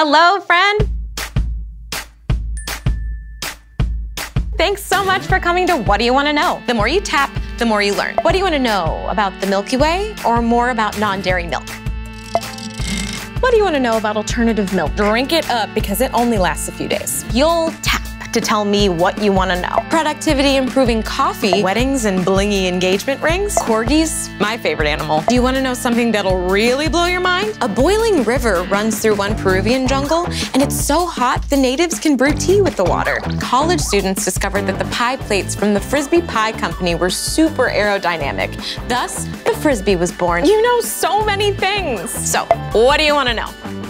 Hello, friend. Thanks so much for coming to What Do You Want to Know? The more you tap, the more you learn. What do you want to know about the Milky Way or more about non-dairy milk? What do you want to know about alternative milk? Drink it up because it only lasts a few days. You'll tap to tell me what you want to know. Productivity improving coffee, weddings and blingy engagement rings, corgis, my favorite animal. Do you want to know something that'll really blow your mind? A boiling river runs through one Peruvian jungle, and it's so hot the natives can brew tea with the water. College students discovered that the pie plates from the Frisbie Pie Company were super aerodynamic. Thus, the Frisbee was born. You know so many things. So, what do you want to know?